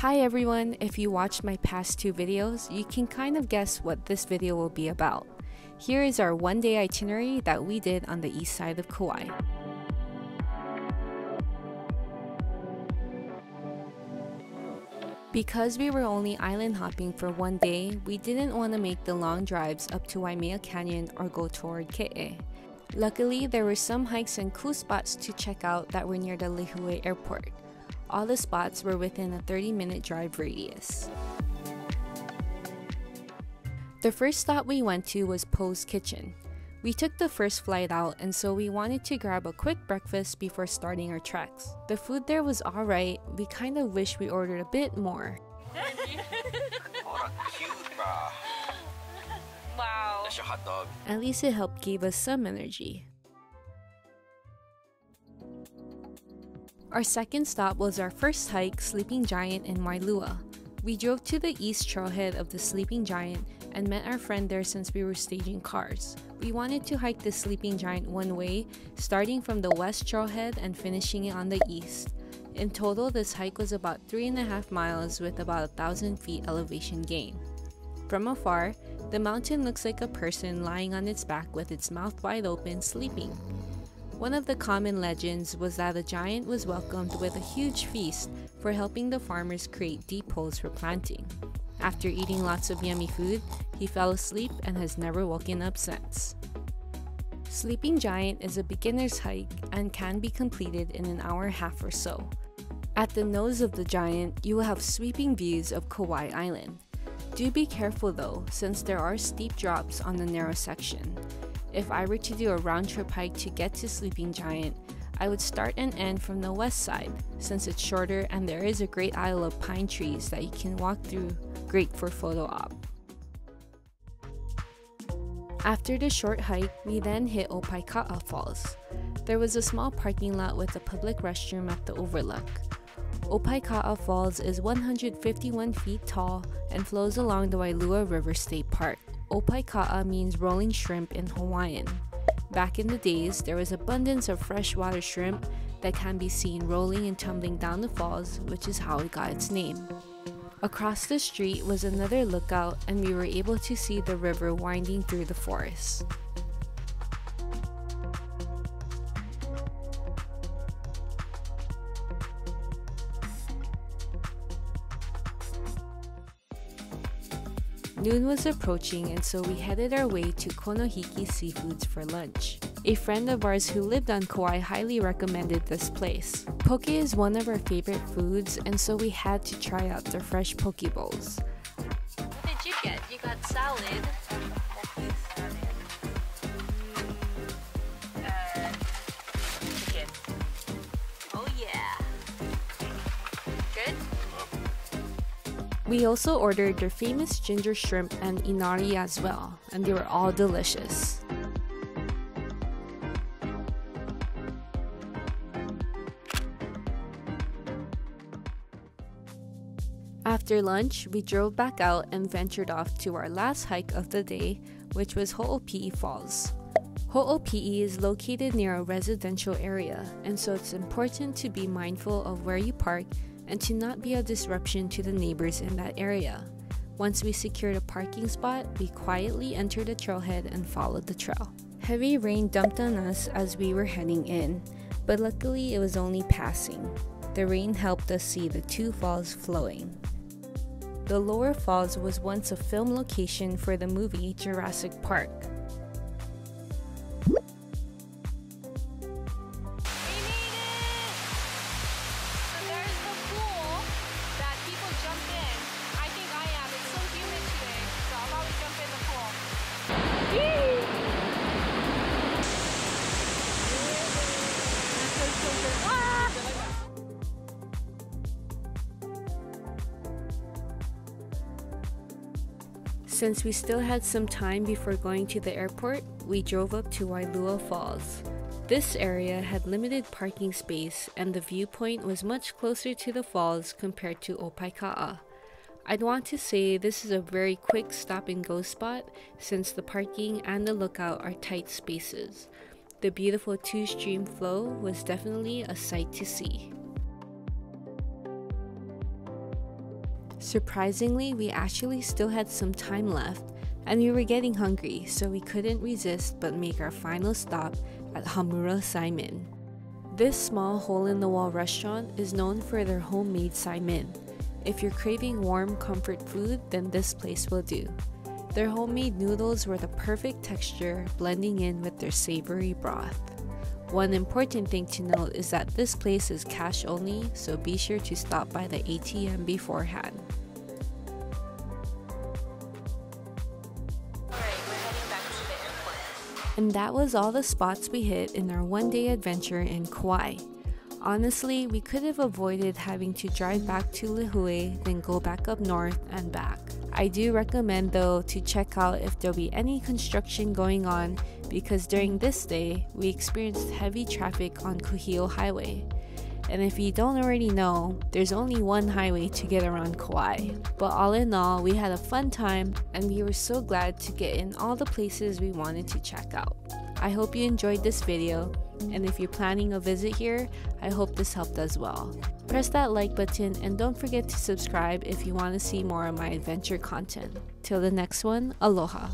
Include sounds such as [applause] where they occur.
Hi everyone, if you watched my past two videos, you can kind of guess what this video will be about. Here is our one day itinerary that we did on the east side of Kauai. Because we were only island hopping for one day, we didn't want to make the long drives up to Waimea Canyon or go toward Ke'e. Luckily, there were some hikes and cool spots to check out that were near the Lihue airport. All the spots were within a 30 minute drive radius. The first stop we went to was Po's Kitchen. We took the first flight out and so we wanted to grab a quick breakfast before starting our treks. The food there was alright, we kind of wish we ordered a bit more. [laughs] wow. That's your hot dog. At least it helped give us some energy. Our second stop was our first hike, Sleeping Giant in Wailua. We drove to the east trailhead of the Sleeping Giant and met our friend there since we were staging cars. We wanted to hike the Sleeping Giant one way, starting from the west trailhead and finishing it on the east. In total, this hike was about three and a half miles with about a thousand feet elevation gain. From afar, the mountain looks like a person lying on its back with its mouth wide open, sleeping. One of the common legends was that a giant was welcomed with a huge feast for helping the farmers create deep holes for planting. After eating lots of yummy food, he fell asleep and has never woken up since. Sleeping Giant is a beginner's hike and can be completed in an hour and a half or so. At the nose of the giant, you will have sweeping views of Kauai Island. Do be careful though, since there are steep drops on the narrow section. If I were to do a round trip hike to get to Sleeping Giant, I would start and end from the west side, since it's shorter and there is a great aisle of pine trees that you can walk through, great for photo op. After the short hike, we then hit Opaeka'a Falls. There was a small parking lot with a public restroom at the overlook. Opaeka'a Falls is 151 feet tall and flows along the Wailua River State Park. Opaeka'a means rolling shrimp in Hawaiian. Back in the days, there was abundance of freshwater shrimp that can be seen rolling and tumbling down the falls, which is how it got its name. Across the street was another lookout, and we were able to see the river winding through the forest. Noon was approaching, and so we headed our way to Konohiki Seafoods for lunch. A friend of ours who lived on Kauai highly recommended this place. Poke is one of our favorite foods, and so we had to try out their fresh poke bowls. What did you get? You got salad. We also ordered their famous ginger shrimp and inari as well, and they were all delicious. After lunch, we drove back out and ventured off to our last hike of the day, which was Ho'opi'i Falls. Ho'opi'i is located near a residential area, and so it's important to be mindful of where you park and to not be a disruption to the neighbors in that area. Once we secured a parking spot, we quietly entered the trailhead and followed the trail. Heavy rain dumped on us as we were heading in, but luckily it was only passing. The rain helped us see the two falls flowing. The lower falls was once a film location for the movie Jurassic Park. Since we still had some time before going to the airport, we drove up to Wailua Falls. This area had limited parking space and the viewpoint was much closer to the falls compared to Opaeka'a. I'd want to say this is a very quick stop and go spot since the parking and the lookout are tight spaces. The beautiful two stream flow was definitely a sight to see. Surprisingly, we actually still had some time left and we were getting hungry, so we couldn't resist but make our final stop at Hamura Saimin. This small hole in the wall restaurant is known for their homemade saimin. If you're craving warm comfort food, then this place will do. Their homemade noodles were the perfect texture, blending in with their savory broth. One important thing to note is that this place is cash only, so be sure to stop by the ATM beforehand. And that was all the spots we hit in our one day adventure in Kauai. Honestly, we could have avoided having to drive back to Lihue, then go back up north and back. I do recommend though to check out if there'll be any construction going on because during this day, we experienced heavy traffic on Kuhio Highway. And if you don't already know, there's only one highway to get around Kauai. But all in all, we had a fun time and we were so glad to get in all the places we wanted to check out. I hope you enjoyed this video, and if you're planning a visit here, I hope this helped as well. Press that like button and don't forget to subscribe if you want to see more of my adventure content. Till the next one, aloha!